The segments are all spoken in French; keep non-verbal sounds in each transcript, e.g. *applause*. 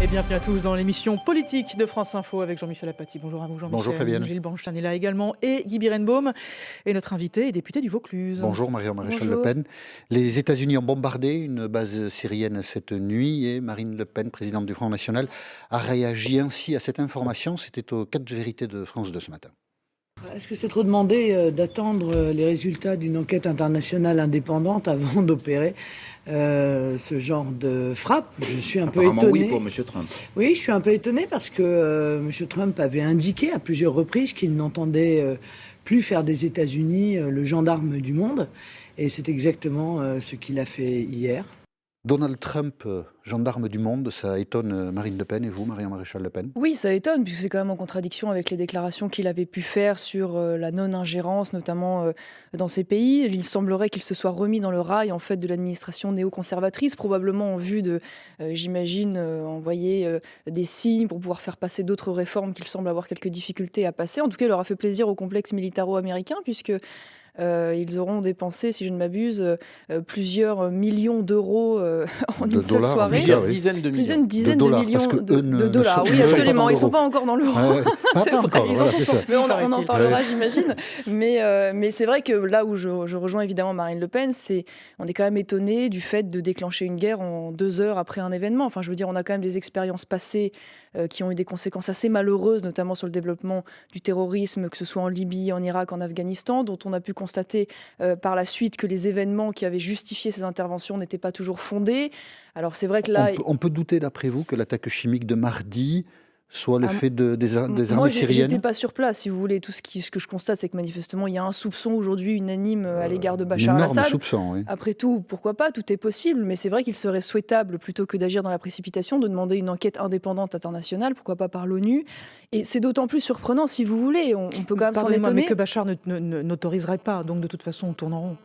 Et bienvenue à tous dans l'émission politique de France Info avec Jean-Michel Apathy. Bonjour à vous Jean-Michel. Bonjour Fabienne. Gilles Branstein est là également et Guy Birenbaum. Et notre invité est député du Vaucluse. Bonjour Marion Maréchal Le Pen. Les États-Unis ont bombardé une base syrienne cette nuit et Marine Le Pen, présidente du Front National, a réagi ainsi à cette information. C'était au 4 de vérité de France de ce matin. Est-ce que c'est trop demandé euh, d'attendre euh, les résultats d'une enquête internationale indépendante avant *laughs* d'opérer euh, ce genre de frappe? Je suis un peu étonné. oui pour M. Trump. Oui, je suis un peu étonné parce que M. Trump avait indiqué à plusieurs reprises qu'il n'entendait plus faire des États-Unis le gendarme du monde. Et c'est exactement ce qu'il a fait hier. Donald Trump, euh, gendarme du monde, ça étonne euh, Marine Le Pen et vous, Marion Maréchal Le Pen? Oui, ça étonne, puisque c'est quand même en contradiction avec les déclarations qu'il avait pu faire sur euh, la non-ingérence, notamment dans ces pays. Il semblerait qu'il se soit remis dans le rail en fait de l'administration néoconservatrice, probablement en vue de, j'imagine, envoyer des signes pour pouvoir faire passer d'autres réformes qu'il semble avoir quelques difficultés à passer. En tout cas, il aura fait plaisir au complexe militaro-américain, puisque euh, ils auront dépensé, si je ne m'abuse, euh, plusieurs millions d'euros euh, *laughs* en une seule soirée. Plusieurs dizaines de millions. Plusieurs dizaines de, millions de, dollars. Oui, absolument. Ils ne sont pas encore dans l'euro. *laughs* Ils en sont sortis. On, en parlera, j'imagine. Mais, mais c'est vrai que là où je, je, rejoins évidemment Marine Le Pen, c'est on est quand même étonné du fait de déclencher une guerre en deux heures après un événement. Enfin, je veux dire, on a quand même des expériences passées qui ont eu des conséquences assez malheureuses, notamment sur le développement du terrorisme, que ce soit en Libye, en Irak, en Afghanistan, dont on a pu constater euh, par la suite que les événements qui avaient justifié ces interventions n'étaient pas toujours fondés. Alors c'est vrai que là... On peut, douter, d'après vous, que l'attaque chimique de mardi soit le ah, fait de, des, des armées syriennes Moi, n'étais pas sur place, si vous voulez. Tout ce, qui, ce que je constate, c'est que manifestement, il y a un soupçon aujourd'hui unanime à euh, l'égard de Bachar al-Assad. soupçon, oui. Après tout, pourquoi pas? Tout est possible, mais c'est vrai qu'il serait souhaitable, plutôt que d'agir dans la précipitation, de demander une enquête indépendante internationale, pourquoi pas par l'ONU. Et c'est d'autant plus surprenant, si vous voulez. On, peut quand même s'en étonner. mais que Bachar n'autoriserait pas, donc de toute façon, on tourne en rond.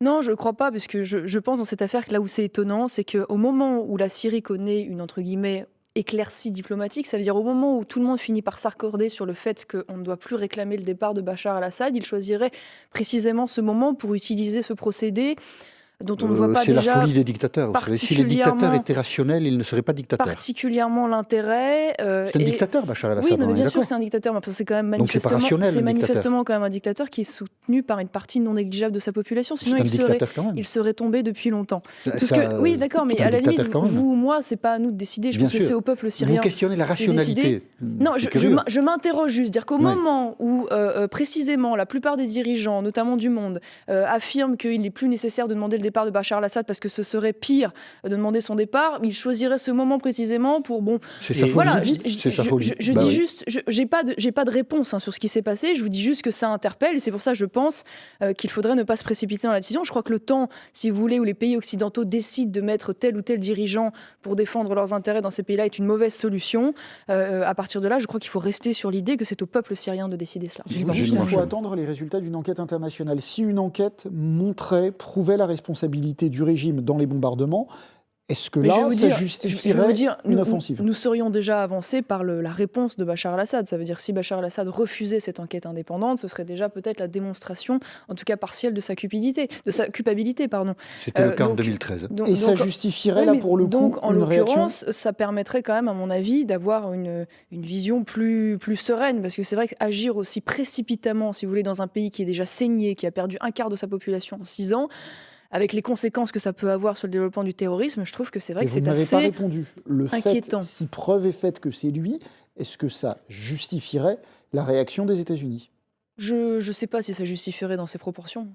Non, je ne crois pas, parce que je, je, pense dans cette affaire que là où c'est étonnant, c'est qu'au moment où la Syrie connaît une entre guillemets éclaircie diplomatique. Ça veut dire au moment où tout le monde finit par s'accorder sur le fait qu'on ne doit plus réclamer le départ de Bachar al-Assad, il choisirait précisément ce moment pour utiliser ce procédé dont on ne voit euh, pas C'est la folie des dictateurs. si les dictateurs étaient rationnels, ils ne seraient pas dictateurs. Particulièrement l'intérêt. Euh, c'est un dictateur, Bachar el-Assad. Oui, bien sûr, c'est un dictateur, mais c'est quand même manifestement, c'est manifestement quand même un dictateur qui est soutenu par une partie non négligeable de sa population. Sinon, il serait, il serait tombé depuis longtemps. oui, d'accord, mais à la limite, vous ou moi, c'est pas à nous de décider. Je pense que c'est au peuple syrien. Vous questionnez la rationalité. Non, je m'interroge juste, dire qu'au moment où euh, précisément la plupart des dirigeants, notamment du monde, affirment qu'il n'est plus nécessaire de demander le départ de Bachar al-Assad parce que ce serait pire de demander son départ, il choisirait ce moment précisément pour bon. C'est sa voilà, je, je, bah dis juste, j'ai pas de, j'ai pas de réponse hein, sur ce qui s'est passé. Je vous dis juste que ça interpelle et c'est pour ça je pense euh, qu'il faudrait ne pas se précipiter dans la décision. Je crois que le temps, si vous voulez, où les pays occidentaux décident de mettre tel ou tel dirigeant pour défendre leurs intérêts dans ces pays-là est une mauvaise solution. Euh, à partir de là, je crois qu'il faut rester sur l'idée que c'est au peuple syrien de décider cela. Il faut attendre les résultats d'une enquête internationale. Si une enquête montrait, prouvait la responsabilité responsabilité du régime dans les bombardements est-ce que là, ça justifierait dire, une offensive nous, serions déjà avancés par la réponse de Bachar al-Assad. Ça veut dire si Bachar al-Assad refusait cette enquête indépendante, ce serait déjà peut-être la démonstration, en tout cas partielle, de sa cupidité, de sa culpabilité, pardon. C'était le cas en 2013. Et ça justifierait là pour le coup donc, en l'occurrence, ça permettrait quand même, à mon avis, d'avoir une, une vision plus plus sereine, parce que c'est vrai qu'agir aussi précipitamment, si vous voulez, dans un pays qui est déjà saigné, qui a perdu un quart de sa population en six ans avec les conséquences que ça peut avoir sur le développement du terrorisme, je trouve que c'est vrai que c'est assez pas répondu. Le inquiétant. Fait, si preuve est faite que c'est lui, est-ce que ça justifierait la réaction des États-Unis? Je ne sais pas si ça justifierait dans ces proportions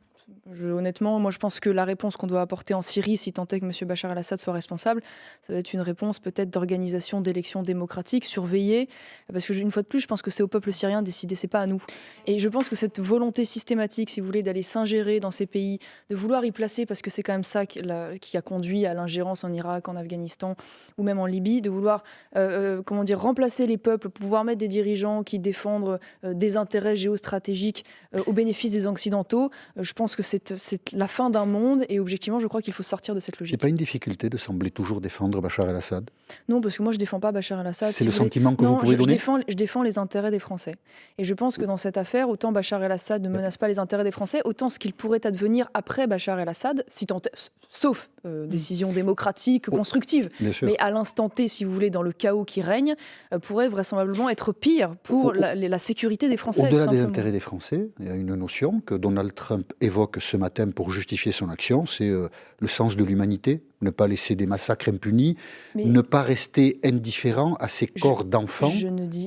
honnêtement, moi je pense que la réponse qu'on doit apporter en Syrie, si tant est que M. Bachar al-Assad soit responsable, ça va être une réponse peut-être d'organisation d'élections démocratiques, surveillées, parce que une fois de plus, je pense que c'est au peuple syrien de décider, c'est pas à nous. Et je pense que cette volonté systématique, si vous voulez, d'aller s'ingérer dans ces pays, de vouloir y placer, parce que c'est quand même ça qui, a conduit à l'ingérence en Irak, en Afghanistan ou même en Libye, de vouloir, euh, euh, comment dire, remplacer les peuples, pouvoir mettre des dirigeants qui défendent euh, des intérêts géostratégiques au bénéfice des Occidentaux, je pense que que c'est la fin d'un monde et objectivement, je crois qu'il faut sortir de cette logique. C'est pas une difficulté de sembler toujours défendre Bachar el-Assad? Non, parce que moi je défends pas Bachar el-Assad. C'est le sentiment que vous pouvez donner. Je défends, je défends les intérêts des Français. Et je pense que dans cette affaire, autant Bachar el-Assad ne menace pas les intérêts des Français, autant ce qu'il pourrait advenir après Bachar el-Assad, si tant, sauf euh, mm. décision démocratique, oh, constructive, mais à l'instant T, si vous voulez, dans le chaos qui règne, euh, pourrait vraisemblablement être pire pour la, la, sécurité des Français. Au-delà des intérêts des Français, il y a une notion que Donald Trump évoque ce matin pour justifier son action, c'est euh, le sens de l'humanité, ne pas laisser des massacres impunis, ne pas rester indifférent à ces corps d'enfants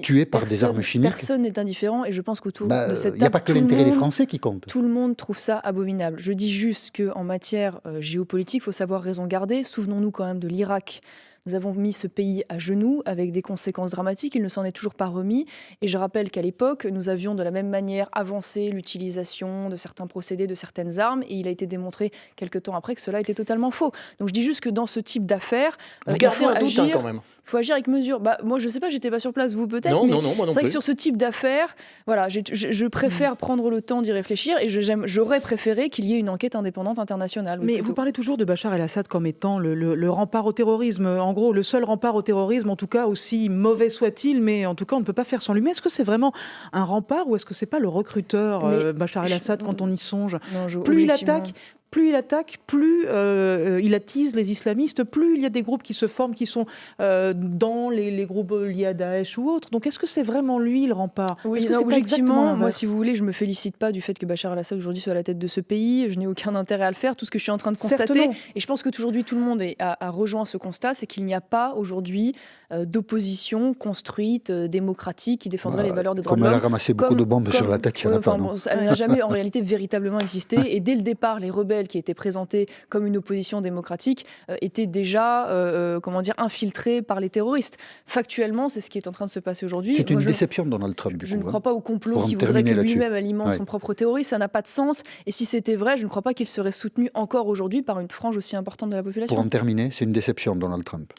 tués par des armes chimiques. Personne n'est indifférent et je pense qu'autour bah, de cette Il n'y a pas que l'intérêt des Français qui compte. Tout le monde trouve ça abominable. Je dis juste qu'en matière euh, géopolitique, il faut savoir raison garder. Souvenons-nous quand même de l'Irak nous avons mis ce pays à genoux avec des conséquences dramatiques. Il ne s'en est toujours pas remis. Et je rappelle qu'à l'époque, nous avions de la même manière avancé l'utilisation de certains procédés, de certaines armes. Et il a été démontré quelques temps après que cela était totalement faux. Donc je dis juste que dans ce type d'affaires, euh, il faut un doute, hein, quand même il faut agir avec mesure. Bah, moi, je sais pas, j'étais pas sur place, vous peut-être. Non, non, non, moi non C'est vrai que sur ce type d'affaires, voilà, je, je, préfère prendre le temps d'y réfléchir et j'aurais préféré qu'il y ait une enquête indépendante internationale. Mais vous parlez toujours de Bachar el-Assad comme étant le, le, rempart au terrorisme. En gros, le seul rempart au terrorisme, en tout cas, aussi mauvais soit-il, mais en tout cas, on ne peut pas faire sans lui. Mais est-ce que c'est vraiment un rempart ou est-ce que c'est pas le recruteur, euh, Bachar el-Assad, quand on y songe? Plus il attaque, plus il attaque, plus euh, il attise les islamistes, plus il y a des groupes qui se forment, qui sont euh, dans les, groupes liés à Daesh ou autres. Donc est-ce que c'est vraiment lui le rempart? Oui, que objectivement, moi, si vous voulez, je me félicite pas du fait que Bachar al-Assad aujourd'hui soit à la tête de ce pays. Je n'ai aucun intérêt à le faire. Tout ce que je suis en train de constater, et je pense que aujourd'hui tout le monde a, rejoint ce constat, c'est qu'il n'y a pas aujourd'hui euh, d'opposition construite, démocratique, qui défendrait bah, les valeurs des droits de l'homme. Comme elle a ramassé beaucoup de bombes sur la tête, il n'y en a pas. elle n'a jamais en réalité véritablement existé. *laughs* Et dès le départ, les rebelles qui était présentée comme une opposition démocratique euh, était déjà, euh, euh, comment dire, infiltrée par les terroristes. Factuellement, c'est ce qui est en train de se passer aujourd'hui. C'est une déception, Donald Trump. je ne crois hein, pas au complot qui voudrait que lui-même alimente son propre terrorisme. Ça n'a pas de sens. Et si c'était vrai, je ne crois pas qu'il serait soutenu encore aujourd'hui par une frange aussi importante de la population. Pour en terminer, c'est une déception, Donald Trump.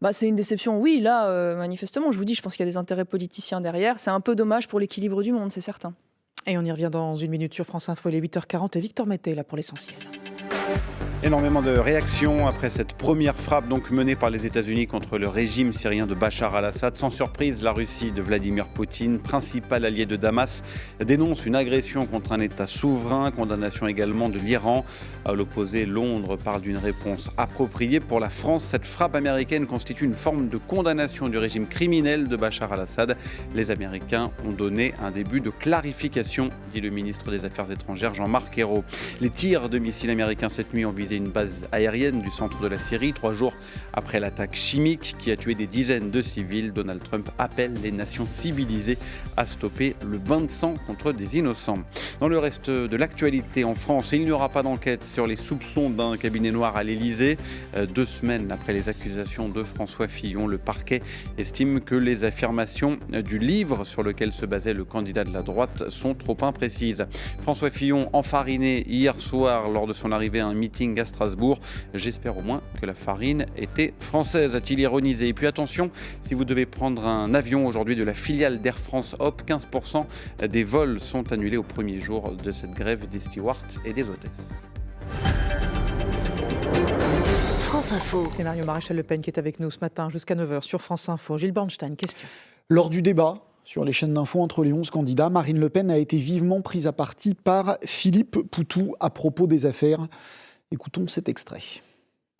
Bah, c'est une déception, oui, là, manifestement. Je vous dis, je pense qu'il y a des intérêts politiciens derrière. C'est un peu dommage pour l'équilibre du monde, c'est certain. Et on y revient dans une minute sur France Info, il est 8h40 et Victor Mété là pour l'essentiel. Énormément de réactions après cette première frappe donc menée par les États-Unis contre le régime syrien de Bachar al-Assad. Sans surprise, la Russie de Vladimir Poutine, principal allié de Damas, dénonce une agression contre un État souverain. Condamnation également de l'Iran. À l'opposé, Londres parle d'une réponse appropriée. Pour la France, cette frappe américaine constitue une forme de condamnation du régime criminel de Bachar al-Assad. Les Américains ont donné un début de clarification, dit le ministre des Affaires étrangères Jean-Marc Ayrault. Les tirs de missiles américains cette nuit ont visé une base aérienne du centre de la Syrie. Trois jours après l'attaque chimique qui a tué des dizaines de civils, Donald Trump appelle les nations civilisées à stopper le bain de sang contre des innocents. Dans le reste de l'actualité en France, il n'y aura pas d'enquête sur les soupçons d'un cabinet noir à l'Elysée. Euh, deux semaines après les accusations de François Fillon, le parquet estime que les affirmations du livre sur lequel se basait le candidat de la droite sont trop imprécises. François Fillon enfariné hier soir lors de son arrivée à un meeting à Strasbourg. J'espère au moins que la farine était française, a-t-il ironisé. Et puis attention, si vous devez prendre un avion aujourd'hui de la filiale d'Air France Hop, 15% des vols sont annulés au premier jour de cette grève des stewards et des hôtesses. France Info. C'est Mario Maréchal Le Pen qui est avec nous ce matin jusqu'à 9h sur France Info. Gilles Bornstein, question. Lors du débat sur les chaînes d'infos entre les 11 candidats, Marine Le Pen a été vivement prise à partie par Philippe Poutou à propos des affaires Écoutons cet extrait.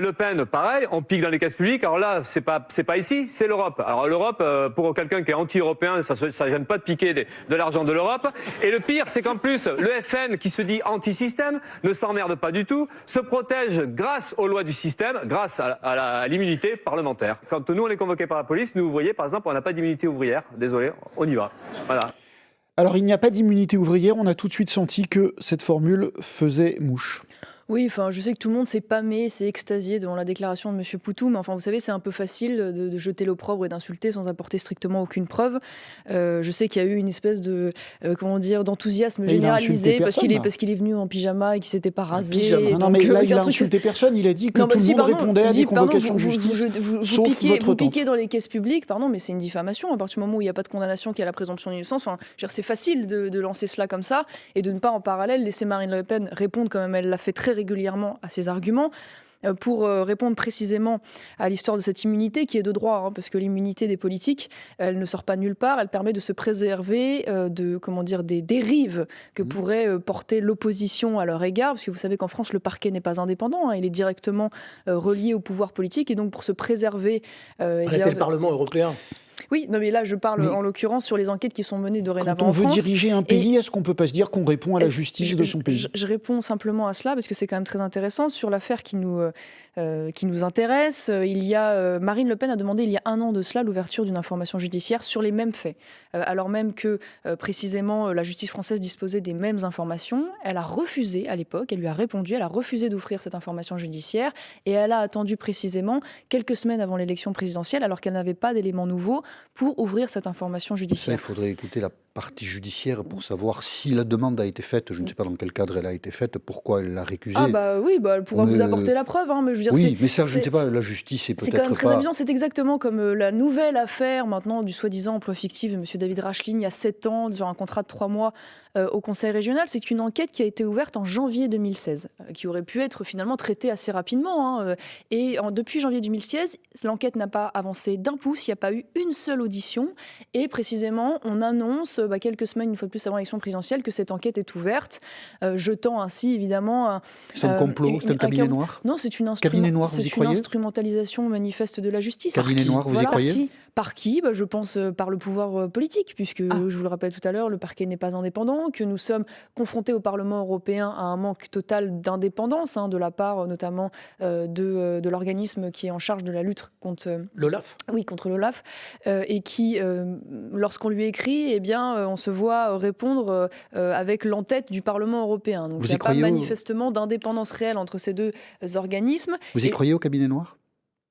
Le Pen, pareil, on pique dans les caisses publiques. Alors là, c'est pas c'est pas ici, c'est l'Europe. Alors l'Europe, euh, pour quelqu'un qui est anti-européen, ça ça gêne pas de piquer de l'argent de l'Europe. Et le pire, c'est qu'en plus, le FN, qui se dit anti-système, ne s'emmerde pas du tout, se protège grâce aux lois du système, grâce à, l'immunité parlementaire. Quand nous on est convoqués par la police, nous vous voyez, par exemple, on n'a pas d'immunité ouvrière. Désolé, on y va. Voilà. Alors il n'y a pas d'immunité ouvrière. On a tout de suite senti que cette formule faisait mouche. Oui, enfin, je sais que tout le monde s'est pâmé, s'est extasié devant la déclaration de M. Poutou, mais enfin, vous savez, c'est un peu facile de, jeter l'opprobre et d'insulter sans apporter strictement aucune preuve. Euh, je sais qu'il y a eu une espèce de, euh, comment dire, d'enthousiasme généralisé parce qu'il est, parce qu'il est venu en pyjama et qu'il s'était pas rasé. non, mais là, il a insulté personne. Il a dit que tout le monde répondait à des convocations de justice. Vous, vous, piquez, vous piquez dans les caisses publiques, pardon, mais c'est une diffamation. À partir du moment où il n'y a pas de condamnation, qui a la présomption d'innocence, enfin, c'est facile de, de lancer cela comme ça et de ne pas en parallèle laisser Marine Le Pen répondre comme elle l'a fait très régulièrement à ses arguments euh, pour euh, répondre précisément à l'histoire de cette immunité qui est de droit, hein, parce que l'immunité des politiques, elle ne sort pas nulle part, elle permet de se préserver euh, de comment dire des dérives que mmh. pourrait porter l'opposition à leur égard, parce que vous savez qu'en France le parquet n'est pas indépendant, hein, il est directement relié au pouvoir politique et donc pour se préserver. Eh c'est le Parlement européen. Oui, non, mais là, je parle en l'occurrence sur les enquêtes qui sont menées dorénavant. Quand on veut diriger un pays, est-ce qu'on peut pas se dire qu'on répond à la justice de son pays? je, réponds simplement à cela parce que c'est quand même très intéressant. Sur l'affaire qui, nous, euh, euh, qui nous intéresse, euh, il y a, Marine Le Pen a demandé il y a un an de cela l'ouverture d'une information judiciaire sur les mêmes faits. alors même que précisément la justice française disposait des mêmes informations, elle a refusé à l'époque, elle lui a répondu, elle a refusé d'ouvrir cette information judiciaire et elle a attendu précisément quelques semaines avant l'élection présidentielle alors qu'elle n'avait pas d'éléments nouveaux pour ouvrir cette information judiciaire. Partie judiciaire pour savoir si la demande a été faite, je ne sais pas dans quel cadre elle a été faite, pourquoi elle l'a récusée. Ah bah oui, bah, elle pourra vous apporter la preuve. Hein, mais je veux dire, oui, mais ça, je ne sais pas, la justice est peut-être C'est quand même très amusant, c'est exactement comme euh, la nouvelle affaire maintenant du soi-disant emploi fictif de M. David Rachlin il y a 7 ans, sur un contrat de 3 mois euh, au Conseil régional. C'est une enquête qui a été ouverte en janvier 2016, euh, qui aurait pu être finalement traitée assez rapidement. Hein, et depuis janvier 2016, l'enquête n'a pas avancé d'un pouce, il n'y a pas eu une seule audition. Et précisément, on annonce bah, quelques semaines, fois de plus avant l'élection présidentielle que cette enquête est ouverte, euh, jetant ainsi évidemment. C'est un complot, c'est un cabinet noir Non, c'est une, une instrumentalisation manifeste de la justice. Cabinet noir, vous y croyez par qui? Bah, Je pense euh, par le pouvoir euh, politique, puisque ah. je vous le rappelle tout à l'heure, le parquet n'est pas indépendant, que nous sommes confrontés au Parlement européen à un manque total d'indépendance hein, de la part notamment de, de l'organisme qui est en charge de la lutte contre l'OLAF. Oui, contre l'OLAF, et qui, lorsqu'on lui écrit, eh bien, on se voit répondre avec l'entête du Parlement européen. Donc il n'y a pas manifestement d'indépendance réelle entre ces deux organismes. Vous y croyez au cabinet noir?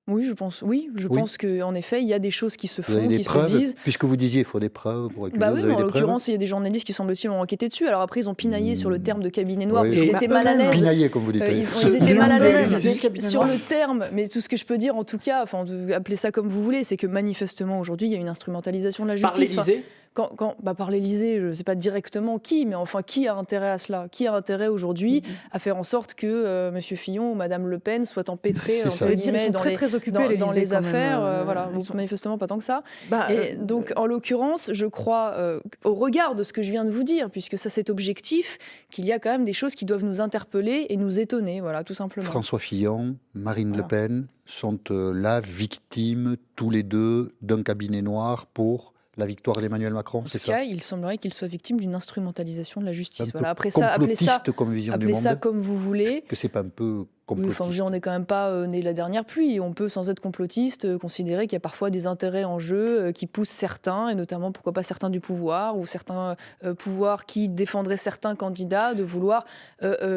Oui, je pense. Oui, je pense qu'en effet, il y a des choses qui se font, qui se disent. Puisque vous disiez, il faut des preuves pour Bah oui, en l'occurrence, il y a des journalistes qui semble-t-il ont enquêté dessus. Alors après, ils ont pinaillé sur le hmm. terme de cabinet noir. ils étaient mal à l'aise. Pinaillé, comme vous dites. Euh, ils, étaient mal à l'aise sur le terme. Mais tout ce que je peux dire, en tout cas, enfin, appelez ça comme vous voulez, c'est que manifestement aujourd'hui, il y a une instrumentalisation de la justice. Par quand, quand bah, par l'Élysée, je ne sais pas directement qui, mais enfin, qui a intérêt à cela? Qui a intérêt aujourd'hui mm-hmm. à faire en sorte que euh, M. Fillon ou Mme Le Pen soient empêtrés entre guillemets, dans, très, les, très occupés, dans, les affaires euh, Voilà, manifestement pas tant que ça. Bah, Et euh, donc, en l'occurrence, je crois, au regard de ce que je viens de vous dire, puisque ça c'est objectif, qu'il y a quand même des choses qui doivent nous interpeller et nous étonner, voilà, tout simplement. François Fillon, Marine Le Pen sont là victimes tous les deux d'un cabinet noir pour la victoire d'Emmanuel Macron, c'est ça il semblerait qu'il soit victime d'une instrumentalisation de la justice. Voilà. Après ça, appelez ça, comme vision appelez ça comme vous voulez. Que c'est pas un peu enfin, on n'est quand même pas euh, né la dernière pluie. On peut, sans être complotiste, euh, considérer qu'il y a parfois des intérêts en jeu euh, qui poussent certains, et notamment, pourquoi pas certains du pouvoir, ou certains pouvoirs qui défendraient certains candidats, de vouloir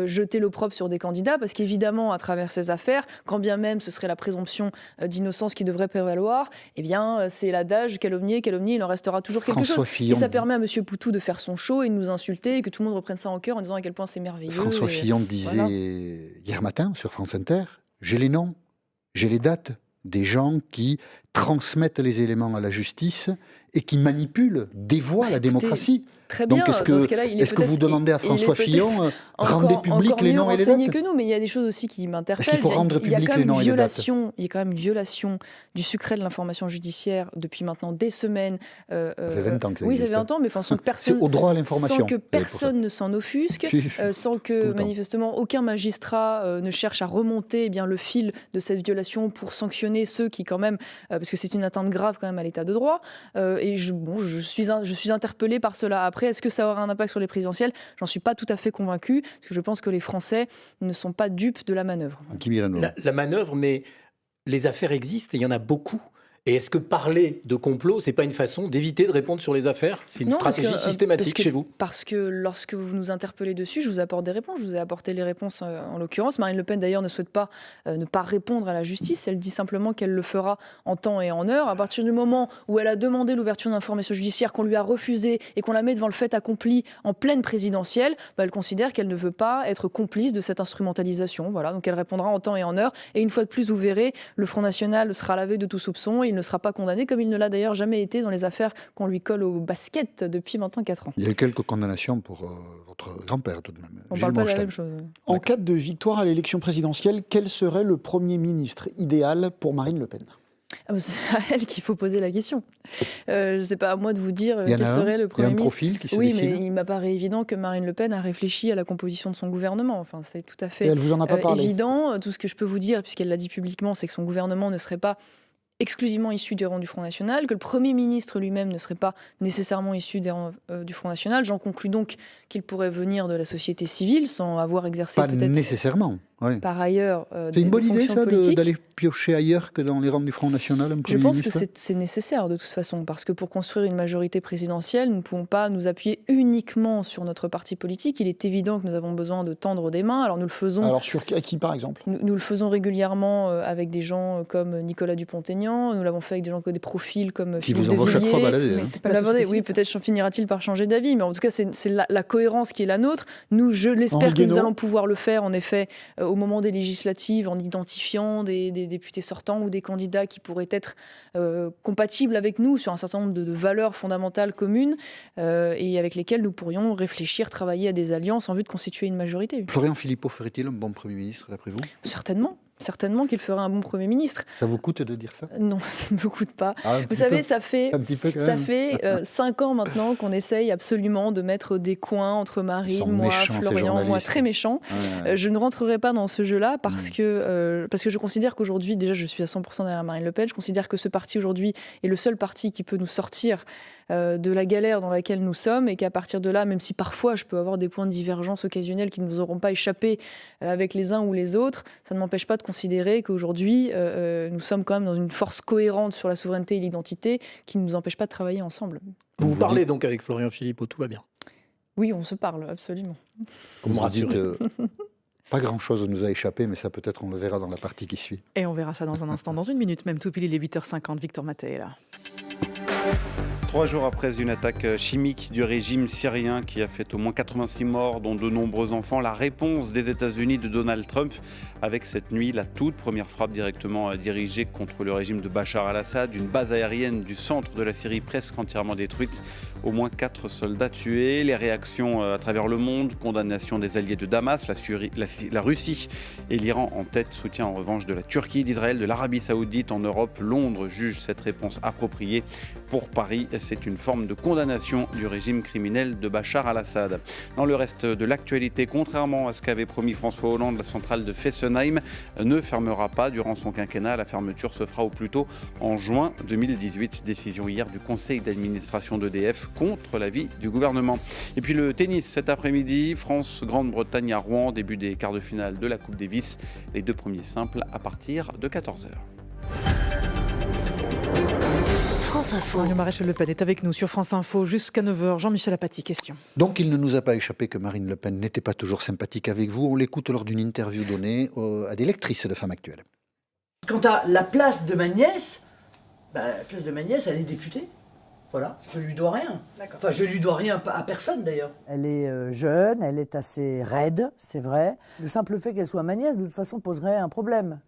jeter l'opprobre sur des candidats, parce qu'évidemment, à travers ces affaires, quand bien même ce serait la présomption d'innocence qui devrait prévaloir, eh bien, c'est l'adage calomnier, calomnier, il en restera toujours quelque chose. Et ça permet à M. Poutou de faire son show et de nous insulter, et que tout le monde reprenne ça en cœur en disant à quel point c'est merveilleux. François Fillon disait hier matin sur France Inter, j'ai les noms, j'ai les dates des gens qui transmettent les éléments à la justice et qui manipulent, dévoient bah, la démocratie. Très bien. Donc est-ce que, que vous demandez à François Fillon, euh, rendez public les noms et les dates que nous, mais il y a des choses aussi qui m'interpellent. Est-ce qu'il faut rendre public les noms et les dates Il y a quand même une violation du secret de l'information judiciaire depuis maintenant des semaines. Euh, ça fait 20 ans que Oui, ça fait 20 ans, mais sans que *laughs* personne, au droit à l'information. Sans que personne ne s'en offusque, euh, sans que manifestement aucun magistrat ne cherche à remonter eh bien, le fil de cette violation pour sanctionner ceux qui quand même, parce que c'est une atteinte grave quand même à l'état de droit. et je, bon, je, suis, je suis interpellée par cela. Après, est-ce que ça aura un impact sur les présidentielles? J'en suis pas tout à fait convaincu, parce que je pense que les Français ne sont pas dupes de la manœuvre. La, la manœuvre, mais les affaires existent et il y en a beaucoup. Et est-ce que parler de complot, c'est pas une façon d'éviter de répondre sur les affaires? C'est une stratégie euh, systématique chez vous? Parce que lorsque vous nous interpellez dessus, je vous apporte des réponses. Je vous ai apporté les réponses euh, en l'occurrence. Marine Le Pen d'ailleurs ne souhaite pas euh, ne pas répondre à la justice. Elle dit simplement qu'elle le fera en temps et en heure. À partir du moment où elle a demandé l'ouverture d'informations judiciaires, qu'on lui a refusé et qu'on la met devant le fait accompli en pleine présidentielle, bah, elle considère qu'elle ne veut pas être complice de cette instrumentalisation. Voilà, donc elle répondra en temps et en heure. Et une fois de plus, vous verrez, le Front National sera lavé de tout soupçon il ne sera pas condamné, comme il ne l'a d'ailleurs jamais été dans les affaires qu'on lui colle au basket depuis maintenant 4 ans. Il y a eu quelques condamnations pour euh, votre grand-père tout de même. On ne parle pas de la même chose. En cas de victoire à l'élection présidentielle, quel serait le Premier ministre idéal pour Marine Le Pen? Ah, c'est à elle qu'il faut poser la question. Euh, je ne sais pas à moi de vous dire euh, quel serait le Premier ministre. Il y a un profil qui se Oui, mais il m'apparaît évident que Marine Le Pen a réfléchi à la composition de son gouvernement. Enfin, c'est tout à fait elle vous en a pas parlé. évident. Tout ce que je peux vous dire, puisqu'elle l'a dit publiquement, c'est que son gouvernement ne serait pas exclusivement issu des rangs du Front National, que le Premier ministre lui-même ne serait pas nécessairement issu des rangs euh, du Front National. J'en conclus donc qu'il pourrait venir de la société civile sans avoir exercé peut-être... Pas nécessairement. Par ailleurs, euh, c'est une bonne idée ça d'aller piocher ailleurs que dans les rangs du Front National. Je pense que c'est nécessaire de toute façon parce que pour construire une majorité présidentielle, nous ne pouvons pas nous appuyer uniquement sur notre parti politique. Il est évident que nous avons besoin de tendre des mains. Alors nous le faisons. Alors sur qui par exemple? Nous, le faisons régulièrement euh, avec des gens comme Nicolas Dupont-Aignan. Nous l'avons fait avec des gens qui ont des profils comme qui vous envoient chaque fois balader. Hein. Oui, peut-être finira-t-il par changer d'avis, mais en tout cas c'est la, la, cohérence qui est la nôtre. Nous, je l'espère que nous allons pouvoir le faire en effet au moment des législatives en identifiant des, députés sortants ou des candidats qui pourraient être euh, compatibles avec nous sur un certain nombre de, valeurs fondamentales communes euh, et avec lesquelles nous pourrions réfléchir, travailler à des alliances en vue de constituer une majorité. Florian Philippot ferait-il un bon Premier ministre, d'après vous? Certainement certainement qu'il ferait un bon Premier ministre. Ça vous coûte de dire ça? Non, *laughs* ça ne me coûte pas. Ah, vous savez, ça fait, ça fait *laughs* euh, cinq ans maintenant qu'on essaye absolument de mettre des coins entre Marine, moi, Florian, moi, très méchant. Euh, je ne rentrerai pas dans ce jeu-là parce, hmm. que, euh, parce que je considère qu'aujourd'hui, déjà, je suis à 100% derrière Marine Le Pen. Je considère que ce parti aujourd'hui est le seul parti qui peut nous sortir de la galère dans laquelle nous sommes et qu'à partir de là, même si parfois je peux avoir des points de divergence occasionnels qui ne nous auront pas échappé avec les uns ou les autres, ça ne m'empêche pas de considérer qu'aujourd'hui, euh, euh, nous sommes quand même dans une force cohérente sur la souveraineté et l'identité qui ne nous empêche pas de travailler ensemble. Vous, vous parlez donc avec Florian Philippot, tout va bien Oui, on se parle, absolument. Vous me euh, *laughs* pas grand-chose nous a échappé, mais ça peut-être on le verra dans la partie qui suit. Et on verra ça dans un instant, dans une minute même. Tout pile, il est 8h50. Victor Maté est là. Trois jours après une attaque chimique du régime syrien qui a fait au moins 86 morts, dont de nombreux enfants, la réponse des États-Unis de Donald Trump avec cette nuit la toute première frappe directement dirigée contre le régime de Bachar al-Assad, une base aérienne du centre de la Syrie presque entièrement détruite, au moins quatre soldats tués, les réactions euh, à travers le monde, condamnation des alliés de Damas, la, la Russie et l'Iran en tête, soutien en revanche de la Turquie, d'Israël, de l'Arabie saoudite en Europe. Londres juge cette réponse appropriée. Pour Paris, c'est une forme de condamnation du régime criminel de Bachar al-Assad. Dans le reste de l'actualité, contrairement à ce qu'avait promis François Hollande, la centrale de Fessenheim ne fermera pas durant son quinquennat. La fermeture se fera au plus tôt en juin 2018. Décision hier du conseil d'administration d'EDF contre l'avis du gouvernement. Et puis le tennis cet après-midi, France-Grande-Bretagne à Rouen, début des quarts de finale de la Coupe Davis. Les deux premiers simples à partir de 14h. France Info. Maréchal Le Pen est avec nous sur France Info jusqu'à 9h. Jean-Michel Apathy, question. Donc il ne nous a pas échappé que Marine Le Pen n'était pas toujours sympathique avec vous. On l'écoute lors d'une interview donnée à des lectrices de femmes actuelles. Quant à la place de ma nièce, bah, la place de ma nièce, elle est députée. Voilà, je lui dois rien. Enfin, je lui dois rien à personne d'ailleurs. Elle est euh, jeune, elle est assez raide, c'est vrai. Le simple fait qu'elle soit ma nièce, de toute façon, poserait un problème.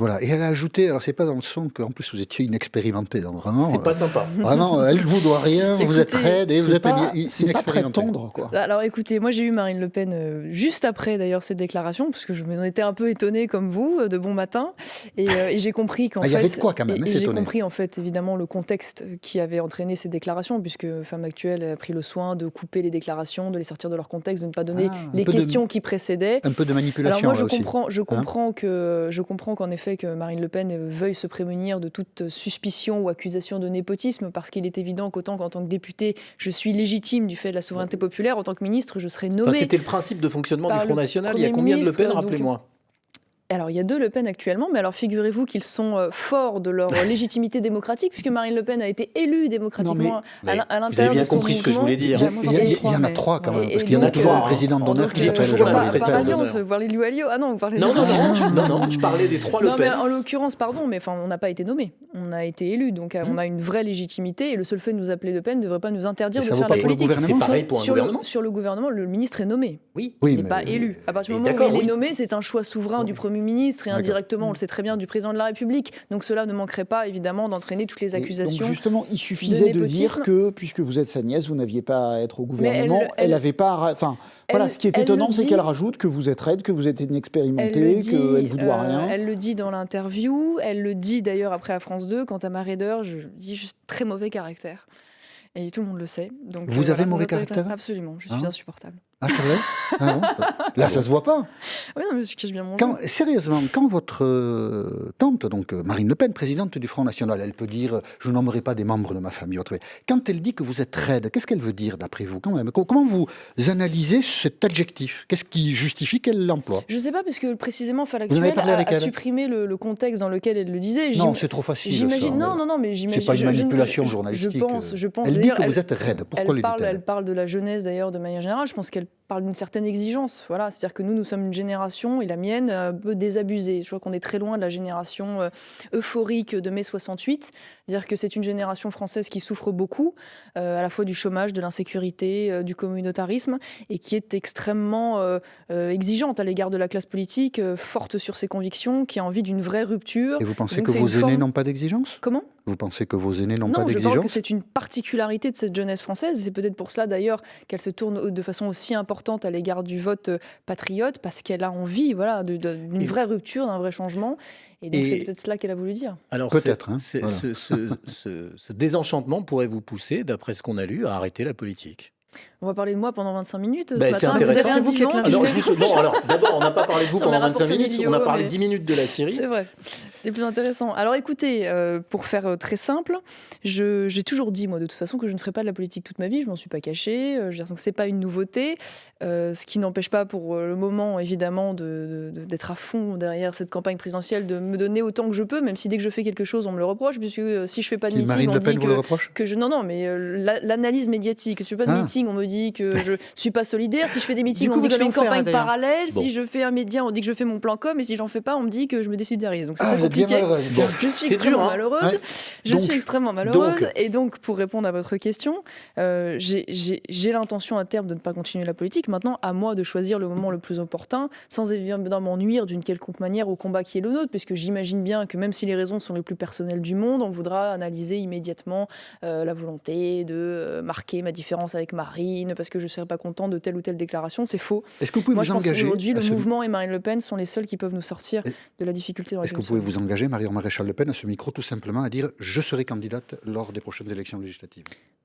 Voilà, et elle a ajouté, alors c'est pas dans le son qu'en plus vous étiez inexpérimenté, donc vraiment. C'est pas sympa. *laughs* Euh, vraiment, elle vous doit rien, *laughs* vous êtes raide et vous êtes inexpérimenté. Pas très tendre, quoi. Alors écoutez, moi j'ai eu Marine Le Pen euh, juste après d'ailleurs cette déclaration, parce que je m'en étais un peu étonnée comme vous, euh, de bon matin, et, j'ai compris qu'en fait. Il y avait de quoi quand même, J'ai compris en fait évidemment le contexte qui avait entraîné ces déclarations, puisque Femme Actuelle a pris le soin de couper les déclarations, de les sortir de leur contexte, de ne pas donner ah, les questions qui précédaient. Un peu de manipulation. Alors moi je comprends, je hein comprends que je comprends qu'en effet que Marine Le Pen veuille se prémunir de toute suspicion ou accusation de népotisme, parce qu'il est évident qu'autant qu'en tant que député, je suis légitime du fait de la souveraineté populaire, en tant que ministre, je serai nommé. C'était le principe de fonctionnement du Front National. Il y a combien de Le Pen, rappelez-moi? Alors, il y a deux Le Pen actuellement, mais alors figurez-vous qu'ils sont euh, forts de leur *laughs* légitimité démocratique, puisque Marine Le Pen a été élue démocratiquement à, l'intérieur Vous avez bien compris ce que je voulais dire. Il y, en a trois quand même, parce qu'il y en a toujours un président d'honneur qui s'appelle Jean-Marie Le Pen. Par alliance, vous parlez de Alliot. Ah non, vous parlez de... Non, non, non, je parlais des trois Le Pen. Non, mais en l'occurrence, pardon, mais enfin, on n'a pas été nommé. On a été élu, donc euh, on a une vraie légitimité, et le seul fait de nous appeler Le Pen ne devrait pas nous interdire de faire la politique. C'est pareil pour un gouvernement Sur le gouvernement, le ministre est nommé. Oui. Il n'est pas élu. À partir du moment où il est nommé, c'est un choix souverain du Premier ministre et indirectement directement, on le sait très bien, du président de la République. Donc cela ne manquerait pas, évidemment, d'entraîner toutes les accusations. donc justement, il suffisait de, dire que, puisque vous êtes sa nièce, vous n'aviez pas à être au gouvernement. Elle n'avait pas. Enfin, voilà, ce qui est étonnant, c'est qu'elle rajoute que vous êtes raide, que vous êtes inexpérimenté, qu'elle ne vous doit euh, rien. Elle le dit dans l'interview, elle le dit d'ailleurs après à France 2. Quant à ma raideur, je dis juste très mauvais caractère. Et tout le monde le sait. Donc, vous euh, avez mauvais caractère Absolument, je suis hein insupportable. Ah, c'est vrai ah Là, ça se voit pas. Oui, non, mais je cache bien mon quand, Sérieusement, quand votre euh, tante, donc euh, Marine Le Pen, présidente du Front National, elle peut dire « je nommerai pas des membres de ma famille Quand elle dit que vous êtes raide, qu'est-ce qu'elle veut dire d'après vous quand même? Comment vous analysez cet adjectif? Qu'est-ce qui justifie qu'elle l'emploie? Je ne sais pas, parce que précisément, Falactuel a, a supprimé le, contexte dans lequel elle le disait. Non, c'est trop facile. J'imagine. Non, non, non, mais j'imagine. C'est pas une manipulation journalistique. Je pense, je pense. Elle dit que vous êtes raide. Pourquoi elle parle, elle parle de la jeunesse d'ailleurs de manière générale. Je pense qu'elle parle d'une certaine exigence. Voilà, c'est-à-dire que nous, nous sommes une génération, et la mienne, un peu désabusée. Je crois qu'on est très loin de la génération euh, euphorique de mai 68. C'est-à-dire que c'est une génération française qui souffre beaucoup, euh, à la fois du chômage, de l'insécurité, euh, du communautarisme, et qui est extrêmement exigeante à l'égard de la classe politique, forte sur ses convictions, qui a envie d'une vraie rupture. Et vous pensez que vos aînés n'ont pas d'exigence? Comment? Vous pensez que vos aînés n'ont pas d'exigence Non, je pense que c'est une particularité de cette jeunesse française. C'est peut-être pour cela d'ailleurs qu'elle se tourne de façon aussi importante à l'égard du vote euh, patriote, parce qu'elle a envie voilà, d'une vraie rupture, d'un vrai changement. Et donc c'est peut-être cela qu'elle a voulu dire. Alors peut-être. Hein, ce, ce désenchantement pourrait vous pousser, d'après ce qu'on a lu, à arrêter la politique. On va parler de moi pendant 25 minutes bah, ce matin. Vous avez un divan alors, bon, alors d'abord, on n'a pas parlé de vous pendant 25 minutes, on a parlé 10 minutes de la Syrie. C'est vrai, c'était plus intéressant. Alors écoutez, euh, pour faire euh, très simple, j'ai toujours dit, moi, de toute façon, que je ne ferai pas de la politique toute ma vie, je m'en suis pas cachée, euh, je ce n'est pas une nouveauté, ce qui n'empêche pas pour le moment, évidemment, d'être de, à fond derrière cette campagne présidentielle, de me donner autant que je peux, même si dès que je fais quelque chose, on me le reproche, puisque si je fais pas de meeting, on dit que, que, je... Non, non, mais l'analyse médiatique, si je fais pas de ah. meeting, on me dit que *laughs* je suis pas solidaire. Si je fais des meetings, on me dit que je fais une campagne parallèle. Si je fais un média, on dit que je fais mon plan com. Et si j'en fais pas, on me dit que je me désolidarise. Donc c'est ah, compliqué. Je suis extrêmement hein. malheureuse. Je suis extrêmement malheureuse. Et donc, pour répondre à votre question, euh, j'ai l'intention à terme de ne pas continuer la politique. Maintenant, à moi de choisir le moment le plus opportun, sans évidemment nuire d'une quelconque manière au combat qui est le nôtre, puisque j'imagine bien que même si les raisons sont les plus personnelles du monde, on voudra analyser immédiatement euh, la volonté de euh, marquer ma différence avec Parce que je serais pas content de telle ou telle déclaration. C'est faux. Est-ce que vous pouvez Moi, vous je engager Aujourd'hui, le mouvement et Marine Le Pen sont les seuls qui peuvent nous sortir de la difficulté Est-ce que vous pouvez vous engager, Marion Maréchal Le Pen, à ce micro, tout simplement, à dire je serai candidate lors des prochaines élections législatives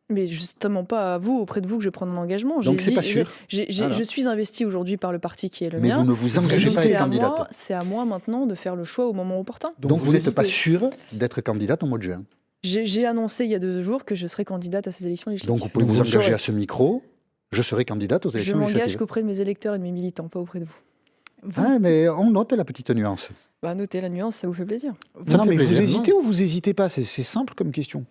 mais justement pas à vous, auprès de vous, que je prends mon engagement. Donc c'est pas sûr. je suis investi aujourd'hui par le parti qui est le mais mien. Mais vous ne vous engagez pas à être candidate. C'est à moi maintenant de faire le choix au moment opportun. Donc, vous n'êtes pas sûr d'être candidate au mois de juin J'ai annoncé il y a deux jours que je serais candidate à ces élections législatives. Donc vous pouvez vous engager à ce micro je serai candidate aux élections législatives. Je m'engage qu'auprès de mes électeurs et de mes militants, pas auprès de vous. Ah, mais on note la petite nuance. Bah, noter la nuance, ça vous fait plaisir. non, mais vous hésitez ou vous hésitez pas C'est simple comme question.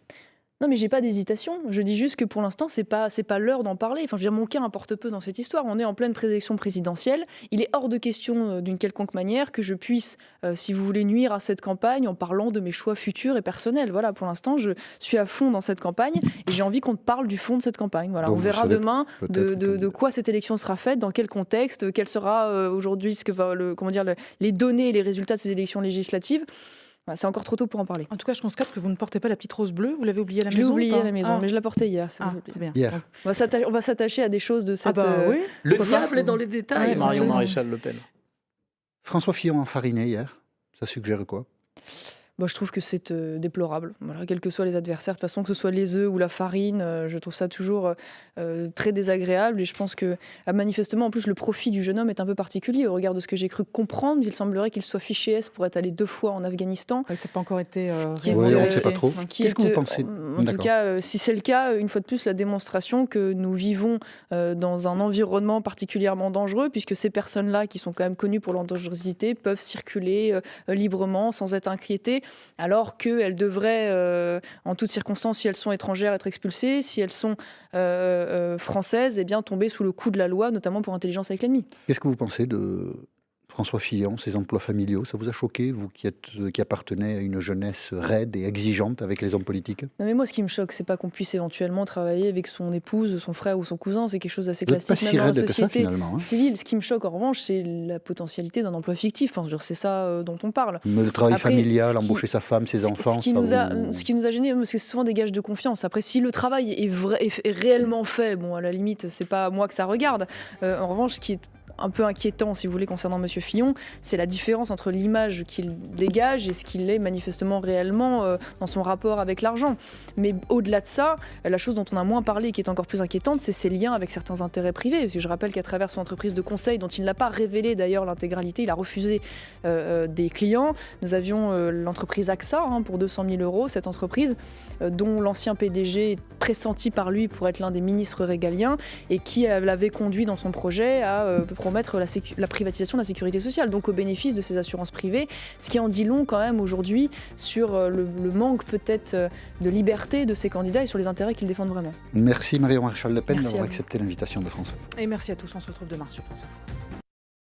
Non, mais j'ai pas d'hésitation. Je dis juste que pour l'instant, c'est pas c'est pas l'heure d'en parler. Enfin, je veux dire, mon cas importe peu dans cette histoire. On est en pleine présélection présidentielle. Il est hors de question euh, d'une quelconque manière que je puisse, euh, si vous voulez, nuire à cette campagne en parlant de mes choix futurs et personnels. Voilà, pour l'instant, je suis à fond dans cette campagne et j'ai envie qu'on parle du fond de cette campagne. Voilà, on verra demain de, de, quoi cette élection sera faite, dans quel contexte, quel sera euh, aujourd'hui ce que va le, comment dire les données et les résultats de ces élections législatives. C'est encore trop tôt pour en parler. En tout cas, je constate que vous ne portez pas la petite rose bleue. Vous l'avez oubliée à la maison Je l'ai oubliée à la maison, ah. mais je la portais hier. Ah, bien. Hier. On va s'attacher à des choses de ah cette. Ah bah, oui. Le diable est dans les détails. Marion Maréchal Le Pen. François Fillon enfariné hier. Ça suggère quoi? Je trouve que c'est euh, déplorable. Voilà, quels que soient les adversaires, de toute façon, que ce soit les œufs ou la farine, euh, je trouve ça toujours euh, très désagréable. Et je pense que, manifestement, en plus, le profit du jeune homme est un peu particulier. Au regard de ce que j'ai cru comprendre, il semblerait qu'il soit fiché S pour être allé deux fois en Afghanistan. Ça n'a pas encore été. Ouais, on ne sait pas trop. Qu'est-ce que vous pensez en tout cas, si c'est le cas, une fois de plus, la démonstration que nous vivons dans un environnement particulièrement dangereux, puisque ces personnes-là, qui sont quand même connues pour leur dangerosité, peuvent circuler librement sans être inquiétées, alors qu'elles devraient, en toutes circonstances, si elles sont étrangères, être expulsées, si elles sont françaises, eh bien, tomber sous le coup de la loi, notamment pour intelligence avec l'ennemi. Qu'est-ce que vous pensez de François Fillon, ses emplois familiaux, ça vous a choqué, vous qui, êtes, euh, qui appartenez à une jeunesse raide et exigeante avec les hommes politiques? Non mais moi ce qui me choque, c'est pas qu'on puisse éventuellement travailler avec son épouse, son frère ou son cousin, c'est quelque chose d'assez classique même dans la société hein. civile. Ce qui me choque en revanche, c'est la potentialité d'un emploi fictif. Enfin, c'est ça euh, dont on parle. Mais le travail familial, embaucher sa femme, ses enfants. Ce qui, nous a, ce qui nous a gêné, c'est souvent des gages de confiance. Après, si le travail est, vrai, est réellement fait, bon, à la limite, c'est pas moi que ça regarde. Euh, en revanche, ce qui est un peu inquiétant, si vous voulez, concernant M. Fillon, c'est la différence entre l'image qu'il dégage et ce qu'il est manifestement réellement euh, dans son rapport avec l'argent. Mais au-delà de ça, la chose dont on a moins parlé et qui est encore plus inquiétante, c'est ses liens avec certains intérêts privés. je rappelle qu'à travers son entreprise de conseil, dont il n'a pas révélé d'ailleurs l'intégralité, il a refusé euh, euh, des clients. Nous avions l'entreprise AXA hein, pour 200 000 euros, cette entreprise dont l'ancien PDG est pressenti par lui pour être l'un des ministres régaliens et qui l'avait conduit dans son projet à promettre la, la, privatisation de la sécurité sociale, donc au bénéfice de ces assurances privées, ce qui en dit long quand même aujourd'hui sur euh, le, manque peut-être euh, de liberté de ces candidats et sur les intérêts qu'ils défendent vraiment. Merci Marie-Maréchal Le Pen d'avoir accepté l'invitation de France Et merci à tous, on se retrouve demain sur France Info.